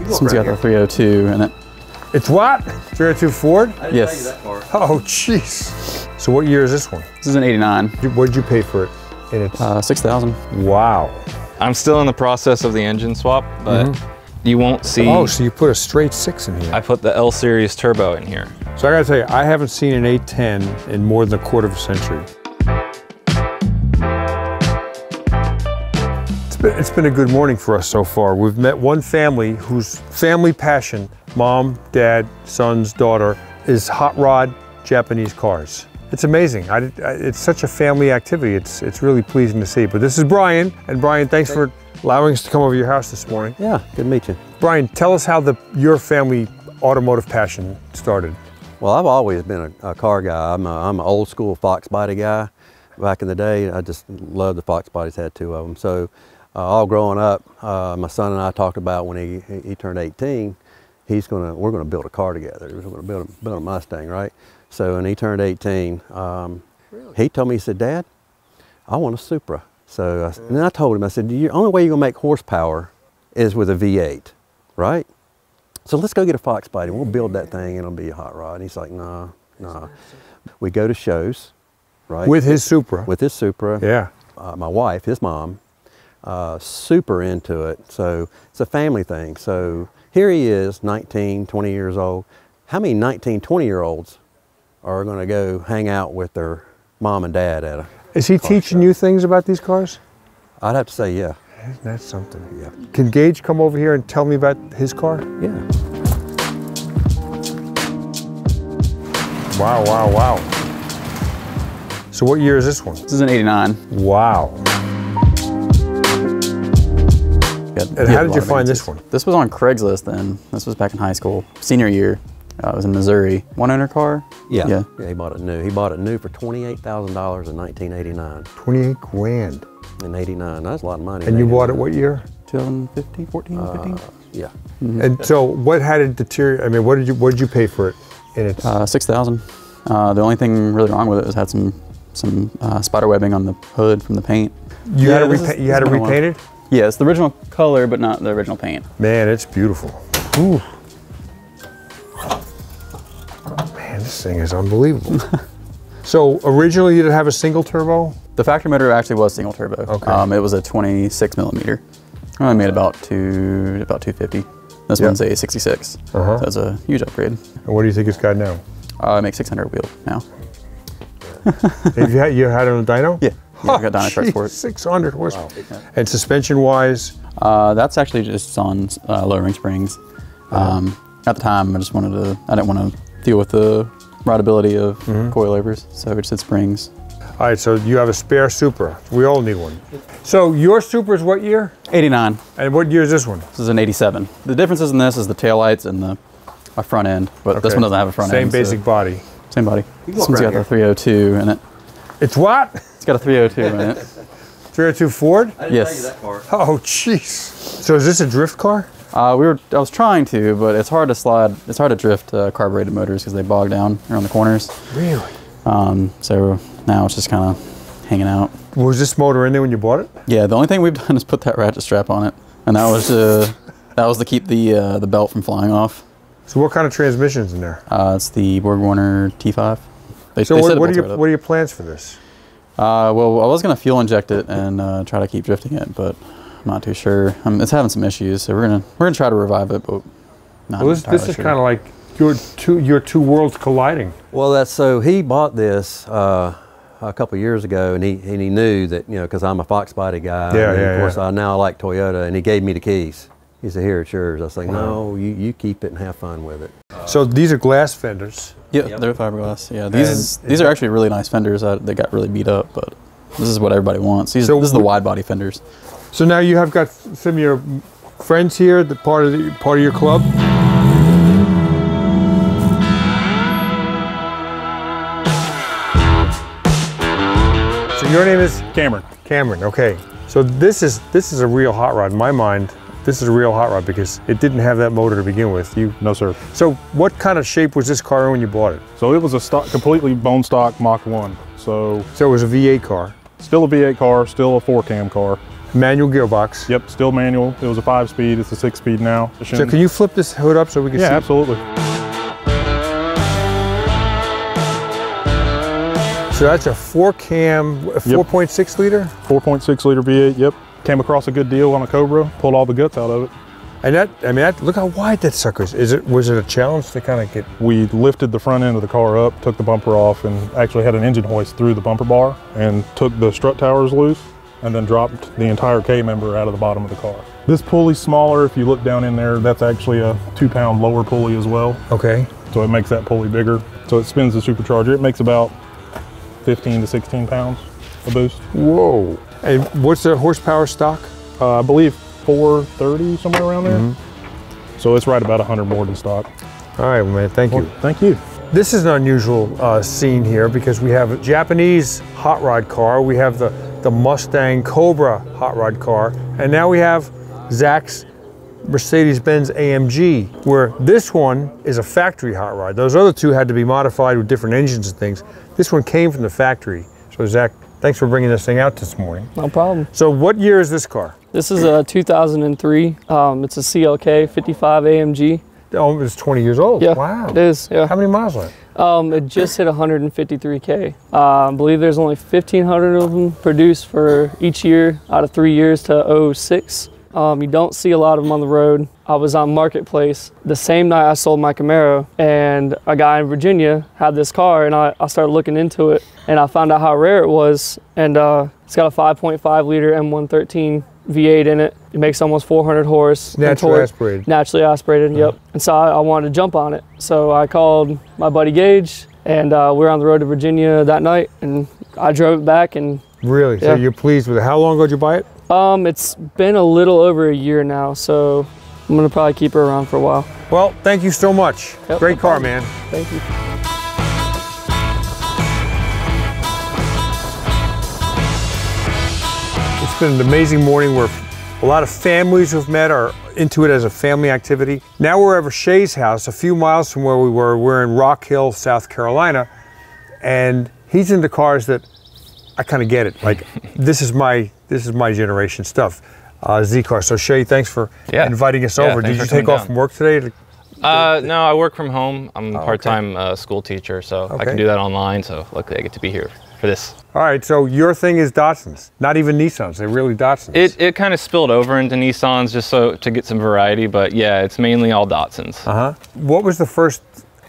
This one's got the 302 in it. It's what? 302 Ford? Yes. Oh, jeez. So what year is this one? This is an 89. What did you pay for it? And it's Uh, 6,000. wow. I'm still in the process of the engine swap, but you won't see. Oh, so you put a straight six in here. I put the L series turbo in here. So I gotta tell you, I haven't seen an 810 in more than a quarter of a century. Been, it's been a good morning for us so far. We've met one family whose family passion, mom, dad, sons, daughter, is hot rod Japanese cars. It's amazing. I, I- it's such a family activity. It's, it's really pleasing to see. But this is Brian, and Brian, thanks for allowing us to come over to your house this morning. Yeah, good to meet you. Brian, tell us how the, your family automotive passion started. Well, I've always been a, a car guy. I'm, a, I'm an old school Fox body guy. Back in the day, I just loved the Fox bodies, had two of them. So, uh, all growing up, uh, my son and I talked about when he, he, he turned 18, he's gonna, we're gonna build a car together. We're gonna build a, build a Mustang, right? So, when he turned 18, um, he told me, he said, Dad, I want a Supra. So, I, s- and then I told him, I said, the only way you're gonna make horsepower is with a V8, right? So let's go get a Fox body. We'll build that thing and it'll be a hot rod. And he's like, nah, nah. We go to shows, right? With his Supra. with his Supra. yeah. Uh, my wife, his mom, uh, super into it. So it's a family thing. So here he is, 19, 20 years old. How many 19, 20 year olds are going to go hang out with their mom and dad at a? Is he teaching you things about these cars? I'd have to say, yeah, Isn't something? yeah, Can Gauge come over here and tell me about his car? yeah. Wow, wow, wow. So what year is this one? This is an 89. Wow. And how did you find this one? This was on Craigslist then. This was back in high school, senior year. Uh, I was in Missouri. One owner car? Yeah. Yeah. yeah. He bought it new. He bought it new for $28,000 in 1989. 28 grand. In 89. That's a lot of money. And you bought it what year? 2015, 14, 15? Yeah. And so what had it deteriorate? I mean, what did you what did you pay for it? And it's Uh, 6,000. Uh, the only thing really wrong with it was had some some uh, spider webbing on the hood from the paint. you had Yeah, it this is- repa- you had it has been repainted? Yeah, it's the original color, but not the original paint. Man, it's beautiful. Ooh. Man, this thing is unbelievable. so originally you did have a single turbo? The factory motor actually was single turbo. Okay. Um, it was a 26 millimeter. I only made about two, about 250. This Yeah. one's a 66. Uh-huh. So it's a huge upgrade. And what do you think it's got now? Uh, I make 600 wheel now. Have you had you had it on a dyno? Yeah. Yeah, I got dyno trucks for 600 horsepower. And suspension wise, Uh, that's actually just on uh, lowering springs. Um, at the time, I just wanted to, I didn't want to deal with the rideability of Mm-hmm. coilovers, so we just did springs. all right, so you have a spare Supra. We all need one. So your Supra is what year? 89. And what year is this one? This is an 87. The differences in this is the taillights and the my front end, but this one doesn't have a front Same end. Same basic body. Same body. can This one's got around the 302 in it. It's what? It's got a 302 in it. 302 Ford? Yes. Oh, jeez. So is this a drift car? Uh, we were. I was trying to, but it's hard to slide. It's hard to drift uh, carbureted motors because they bog down around the corners. Really? Um, so now it's just kind of hanging out. Was this motor in there when you bought it? Yeah, the only thing we've done is put that ratchet strap on it, and that was uh, that was to keep the uh, the belt from flying off. So what kind of transmission's in there? Uh, it's the Borg Warner T5. They, So they what, said it what, are your, tear it up. what are your plans for this? Uh, well, I was gonna fuel inject it and uh, try to keep drifting it, but I'm not too sure. Um, it's having some issues, so we're gonna we're gonna try to revive it, but not Well, this, this is sure. kind of like your two, your two worlds colliding. Well, that's so he bought this uh, a couple years ago, and he and he knew that you know because I'm a Fox body guy. Yeah, and yeah, Of course, yeah. I now like Toyota, and he gave me the keys. He said, "Here, it's yours." I was like, "No, you, you keep it and have fun with it." So these are glass fenders. Yeah, they're fiberglass. Yeah, these is, these are actually really nice fenders. That they got really beat up, but this is what everybody wants. These, So this is the wide body fenders. So now you have got some of your friends here, the part of the part of your club. So your name is Cameron. Cameron. Okay. So this is this is a real hot rod. In my mind, this is a real hot rod because it didn't have that motor to begin with. You. No, sir. So what kind of shape was this car when you bought it? So it was a stock, completely bone stock Mach 1. So So it was a V8 car. still a V8 car, still a four cam car. Manual gearbox. Yep, still manual. It was a five speed. It's a six speed now. So can you flip this hood up so we can Yeah, see? absolutely. So that's a four cam, a 4.6 liter? 4.6 liter V8. Yep. Came across a good deal on a Cobra. Pulled all the guts out of it. And that, I mean, that, look how wide that sucker is. Is it, was it a challenge to kind of get, We lifted the front end of the car up, took the bumper off, and actually had an engine hoist through the bumper bar and took the strut towers loose and then dropped the entire K member out of the bottom of the car. This pulley's smaller. If you look down in there, that's actually a two pound lower pulley as well. okay. So it makes that pulley bigger. So it spins the supercharger. It makes about 15 to 16 pounds a boost. Whoa. And what's the horsepower stock? Uh, I believe 430, somewhere around there. So it's right about 100 more than stock. All right, well, man, thank you. Thank you. This is an unusual uh, scene here because we have a Japanese hot rod car, we have the, the Mustang Cobra hot rod car, and now we have Zach's Mercedes-Benz AMG, where this one is a factory hot rod. Those other two had to be modified with different engines and things. This one came from the factory. So Zach, thanks for bringing this thing out this morning. No problem. So what year is this car? This is a 2003. Um, it's a CLK 55 AMG. Oh, it's 20 years old. Yeah, Wow. it is. Yeah. How many miles on it? Um, it just hit 153k. Uh, I believe there's only 1,500 of them produced for each year out of three years to 06. Um, you don't see a lot of them on the road. I was on Marketplace the same night I sold my Camaro, and a guy in Virginia had this car, and I, I started looking into it, and I found out how rare it was. And uh, it's got a 5.5 liter M113 V8 in it. It makes almost 400 horse. Naturally torque. aspirated. Naturally aspirated, yep. And so I, I wanted to jump on it. So I called my buddy Gauge, and uh, we were on the road to Virginia that night, and I drove it back. And Really? So you're pleased with it. How long ago did you buy it? Um, it's been a little over a year now, so I'm gonna probably keep her around for a while. Well, thank you so much. Yep, Great no car, man. Thank you. It's been an amazing morning where a lot of families we've met are into it as a family activity. Now we're over Shea's house, a few miles from where we were. We're in Rock Hill, South Carolina, and he's into cars that I kind of get it. Like this is my this is my generation stuff. Uh, Z car. So Shea, thanks for Yeah. inviting us Yeah, over. Did you take off down. from work today? To, Uh, no, I work from home. I'm a okay. part-time uh, school teacher, so I can do that online. So luckily, I get to be here for this. all right. So your thing is Datsuns, not even Nissans. They're really Datsuns. It it kind of spilled over into Nissans just so to get some variety, but yeah, it's mainly all Datsuns. Uh huh. What was the first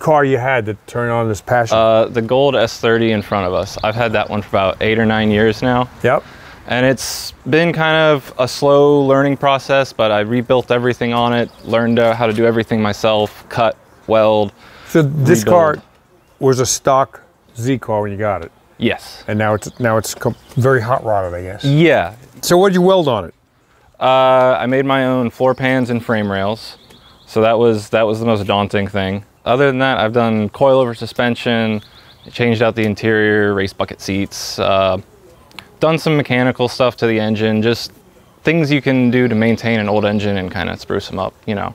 car you had to turn on this passion? Uh, the gold S30 in front of us. I've had that one for about eight or nine years now, yep. And it's been kind of a slow learning process. But I rebuilt everything on it, learned uh, how to do everything myself, cut, weld. So this car was a stock Z car when you got it, Yes. and now it's now it's com- very hot rodded, I guess. Yeah. So what did you weld on it? Uh, I made my own floor pans and frame rails, so that was that was the most daunting thing. Other than that, I've done coilover suspension, changed out the interior, race bucket seats, uh, done some mechanical stuff to the engine, just things you can do to maintain an old engine and kind of spruce them up. You know,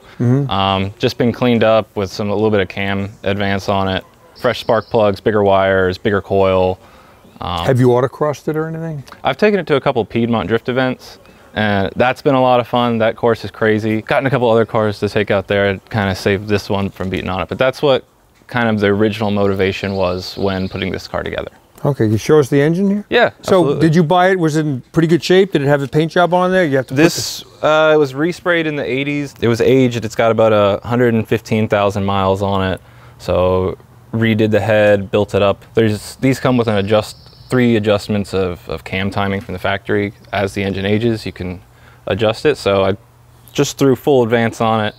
um, just been cleaned up with some a little bit of cam advance on it, fresh spark plugs, bigger wires, bigger coil. Have you autocrossed it or anything? I've taken it to a couple Piedmont drift events, and that's been a lot of fun. That course is crazy. Gotten a couple other cars to take out there, and kind of saved this one from beating on it. But that's what kind of the original motivation was when putting this car together. Okay, you show us the engine here. Yeah. So absolutely. did you buy it? Was it in pretty good shape? Did it have the paint job on there? You have to put This uh, it was resprayed in the 80s. It was aged. It's got about a 115,000 miles on it. So redid the head, built it up. There's these come with an adjust three adjustments of, of cam timing from the factory. As the engine ages, you can adjust it. So I just threw full advance on it,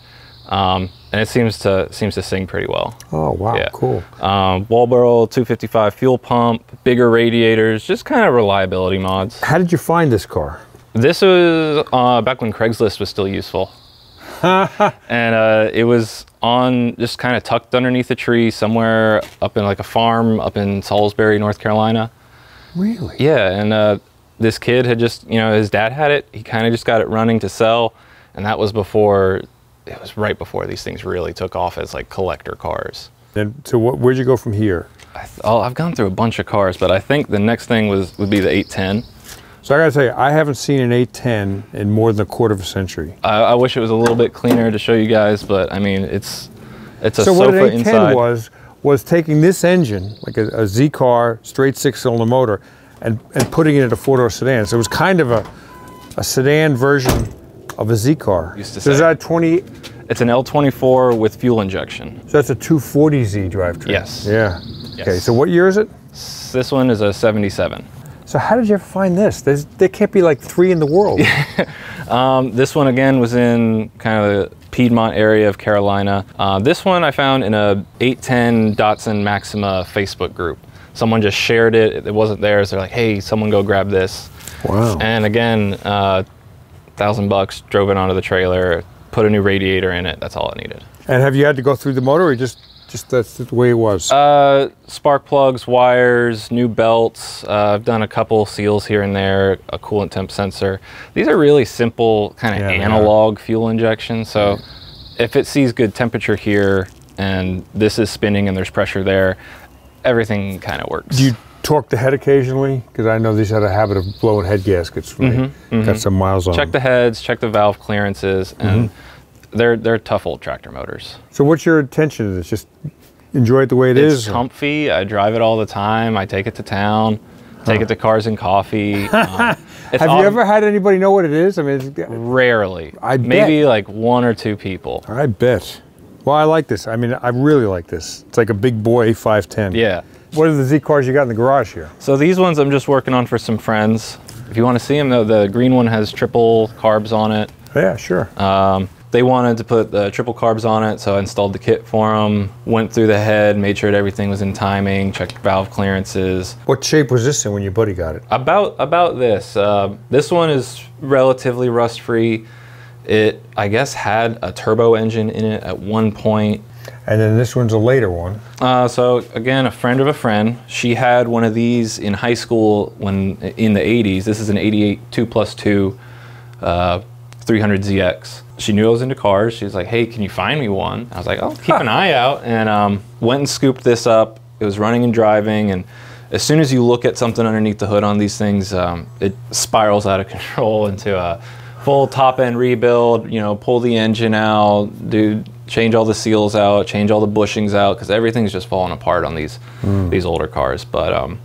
um, and it seems to seems to sing pretty well. Oh wow, Yeah. cool. Um, Walbro 255 fuel pump, bigger radiators, just kind of reliability mods. How did you find this car? This was uh, back when Craigslist was still useful. and uh, it was on just kind of tucked underneath a tree somewhere up in like a farm up in Salisbury, North Carolina. Really? Yeah, and uh, this kid had just, you know, his dad had it. He kind of just got it running to sell, and that was before, it was right before these things really took off as like collector cars. Then so what, where'd you go from here? I th- oh, I've gone through a bunch of cars, but I think the next thing was would be the 810. So I gotta tell you, I haven't seen an 810 in more than a quarter of a century. I, I wish it was a little bit cleaner to show you guys, but I mean, it's it's a so what sofa an 810 inside. was was taking this engine, like a, a Z car, straight six-cylinder motor, and and putting it in a four-door sedan. So it was kind of a a sedan version of a Z car. Used to so is say. that 20? It's an L24 with fuel injection. So that's a 240Z drivetrain. Yes. Yeah. Okay. So what year is it? This one is a 77. So how did you ever find this? There's, there can't be like three in the world. Um, this one again was in kind of the Piedmont area of Carolina. Uh, this one I found in a 810 Datsun Maxima Facebook group. Someone just shared it. It wasn't theirs. They're like, "Hey, someone go grab this." Wow. And again, uh, thousand bucks. Drove it onto the trailer. Put a new radiator in it. That's all it needed. And have you had to go through the motor, or just just that's the way it was? Uh, spark plugs, wires, new belts. Uh, I've done a couple seals here and there, a coolant temp sensor. These are really simple, kind of Yeah, analog fuel injection. So if it sees good temperature here and this is spinning and there's pressure there, everything kind of works. Do you torque the head occasionally? Because I know these had a habit of blowing head gaskets. When they Got some miles on check them. the heads, check the valve clearances, and Mm-hmm. they're they're tough old tractor motors. So what's your intention of this? Just enjoy it the way it it's is. comfy. I drive it all the time. I take it to town, take it to Cars and Coffee. Um, it's Have you ever had anybody know what it is? I mean, it's, Rarely. I Maybe like one or two people. I bet. Well, I like this. I mean, I really like this. It's like a big boy 510. Yeah. What are the Z cars you got in the garage here? So these ones I'm just working on for some friends. If you want to see them, though, the green one has triple carbs on it. Yeah, sure. Um, they wanted to put the triple carbs on it, so I installed the kit for them. Went through the head, made sure everything was in timing, checked valve clearances. what shape was this in when your buddy got it? About about this, uh, this one is relatively rust free. It I guess had a turbo engine in it at one point. And then this one's a later one. Uh, so again, a friend of a friend. She had one of these in high school when in the 80s. This is an 88 2 plus 2 uh, 300ZX. She knew I was into cars. She was like, "Hey, can you find me one?" I was like, "Oh, keep an eye out." And um, went and scooped this up. It was running and driving, and as soon as you look at something underneath the hood on these things, um, it spirals out of control into a full top end rebuild. You know, pull the engine out, do change all the seals out, change all the bushings out, because everything's just falling apart on these these older cars. But um,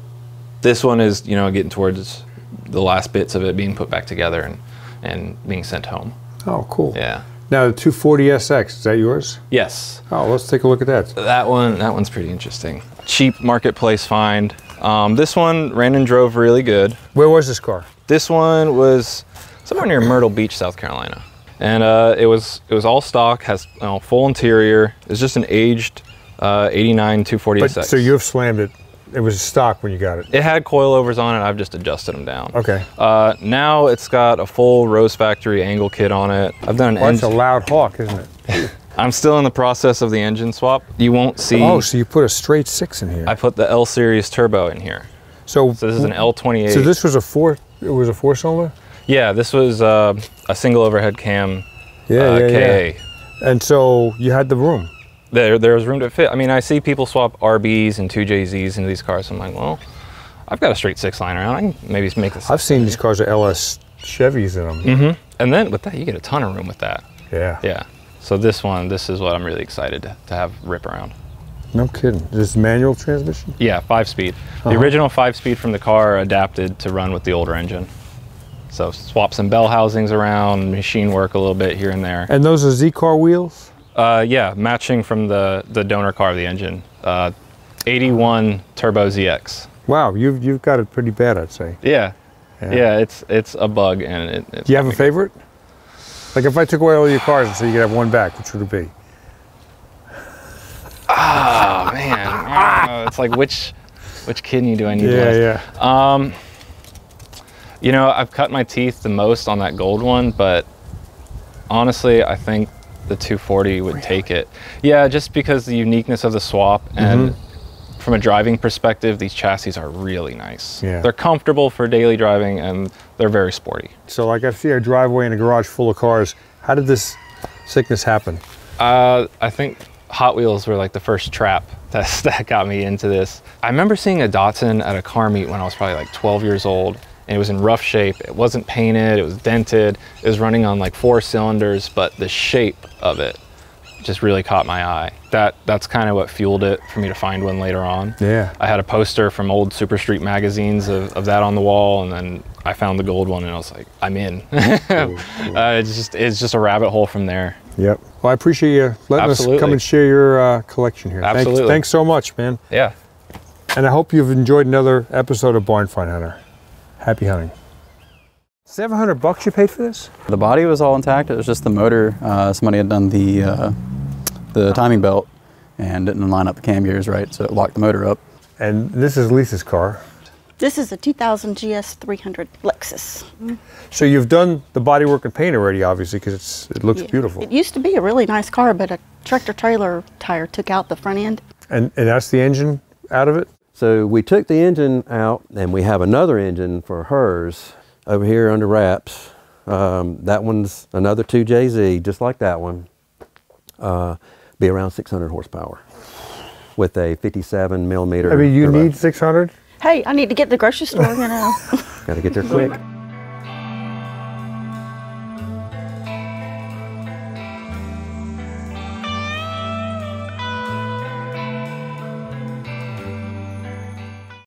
this one is, you know, getting towards the last bits of it being put back together and and being sent home. Oh, cool. Yeah. Now the 240SX, is that yours? Yes. Oh, let's take a look at that. That one, that one's pretty interesting. Cheap marketplace find. Um, this one ran and drove really good. Where was this car? This one was somewhere near Myrtle Beach, South Carolina, and uh, it was it was all stock, has you know, full interior. It's just an aged uh, 89 240 But, so you've slammed it. It was stock when you got it. It had coilovers on it. I've just adjusted them down. Okay. Uh, now it's got a full Rose Factory angle kit on it. I've done an Well, that's a loud hawk, isn't it? I'm still in the process of the engine swap. You won't see. Oh, so you put a straight six in here. I put the L series turbo in here. so, So this is an L28. So this was a four. It was a four cylinder. yeah, this was uh, a single overhead cam Yeah, uh, yeah, KA. yeah. And so you had the room. There, there was room to fit. I mean, I see people swap RBs and 2JZs into these cars. I'm like, well, I've got a straight six line around. I can maybe make this. I've seen these cars with LS Chevys in them. Mm-hmm. And then with that, you get a ton of room with that. Yeah. Yeah. So this one, this is what I'm really excited to, to have rip around. No kidding. Is this manual transmission? Yeah, five speed. The Uh-huh. original five speed from the car adapted to run with the older engine. So swap some bell housings around, machine work a little bit here and there. And those are Z car wheels. Uh, yeah, matching from the the donor car of the engine. Uh, 81 Turbo ZX. Wow, you've you've got it pretty bad, I'd say. Yeah. Yeah. yeah, It's it's a bug and it. It's Do you have a favorite? Like if I took away all your cars and said you could have one back, which would it be? Oh man, it's like which which kidney do I need? Yeah, yeah. You know, I've cut my teeth the most on that gold one, but honestly, I think the 240 would take it. Yeah, just because the uniqueness of the swap and Mm-hmm. from a driving perspective, these chassis are really nice. Yeah. They're comfortable for daily driving and they're very sporty. So like I see a driveway and a garage full of cars. How did this sickness happen? Uh, I think Hot Wheels were like the first trap that, that got me into this. I remember seeing a Datsun at a car meet when I was probably like 12 years old, and it was in rough shape. It wasn't painted, it was dented. It was running on like four cylinders, but the shape of it just really caught my eye. That that's kind of what fueled it for me to find one later on. Yeah. I had a poster from old Super Street magazines of, of that on the wall, and then I found the gold one, and I was like, I'm in. uh, it's just it's just a rabbit hole from there. Yep. Well, I appreciate you letting us come and share your uh, collection here. Thanks- Absolutely. thanks so much, man. Yeah. And I hope you've enjoyed another episode of Barn Find Hunter. Happy hunting. 700 bucks you paid for this? The body was all intact. It was just the motor. Uh, somebody had done the uh, the timing belt and didn't line up the cam gears right, so it locked the motor up. And this is Lisa's car. This is a 2000 GS 300 Lexus. So you've done the bodywork and paint already, obviously, because it looks Yeah. beautiful. It used to be a really nice car, but a tractor trailer tire took out the front end. And and that's the engine out of it. So we took the engine out, and we have another engine for hers over here under wraps. Um, that one's another 2JZ, just like that one. Uh, be around 600 horsepower with a 57 millimeter. I mean, you turbo. need 600. Hey, I need to get to the grocery store, you know. Got to get there quick.